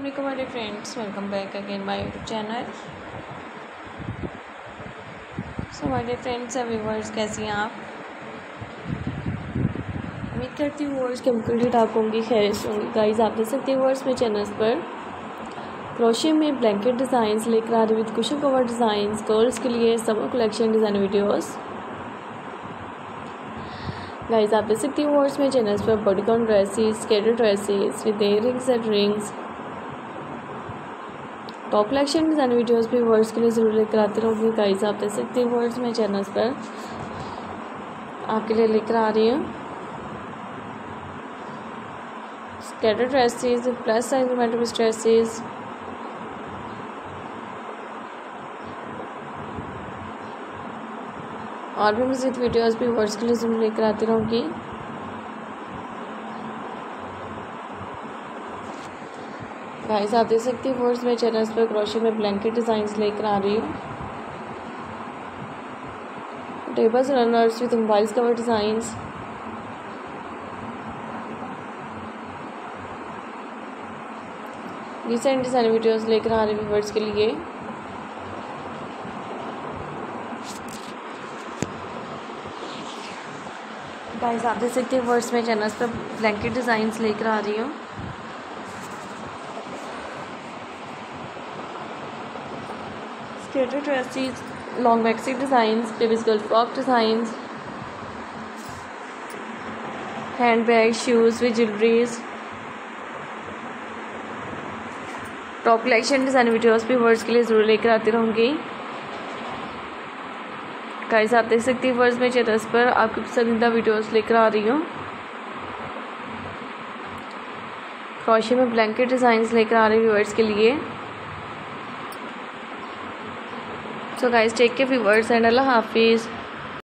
Aslam my friends welcome back again my YouTube channel so my friends और viewers कैसी हैं आप? उम्मीद करती हूँ वर्ड्स कंप्लीट आप होंगी खैर होंगी. गाइज़ आप देख सकते हैं वर्ड्स में चैनल्स पर. क्रोशे में ब्लैंकेट डिज़ाइंस लेकर आ रही with cushion cover designs girls के लिए summer collection design videos guys आप देख सकती हैं वर्ड्स में चैनल्स पर bodycon dresses skater dresses with air rings and rings top collection design videos भी वर्ड्स के लिए ज़रूर लेकर आती रहूँगी गाइस आप देख सकते हैं वर्ड्स में चैनल्स पर। आपके लिए लेकर आ रही हूँ। Skater dresses plus size matrix dresses और भी मज़ीद वीडियोस भी वर्ड्स के लिए ज़रूर लेकर आती रहूँगी। गाइस आप देख सकते हैं वर्ड्स में चैनल्स पर क्रोशे में ब्लैंकेट डिज़ाइंस लेकर आ रही हूँ। Tables runners with mobiles cover designs recent design videos लेकर आ रही हूँ वर्ड्स के लिए। गाइस आप देख सकते हैं वर्ड्स में चैनल्स पर ब्लैंकेट डिज़ाइंस लेकर आ रही हूँ। Skater dresses long maxi designs babies girl frock designs hand bag shoes with jewelleries top collection design videos भी वर्ड्स के लिए ज़रूर लेकर आती रहूँगी। गाइस आप देख सकती हैं वर्स में चैनल्स पर। आपकी पसंदीदा वीडियोस लेकर आ रही हूँ। क्रोशे में ब्लैंकेट डिज़ाइंस लेकर आ रही व्यूवर्स के लिए। सो गाइस टेक के फीवर्स एंड अल्लाह हाफिज़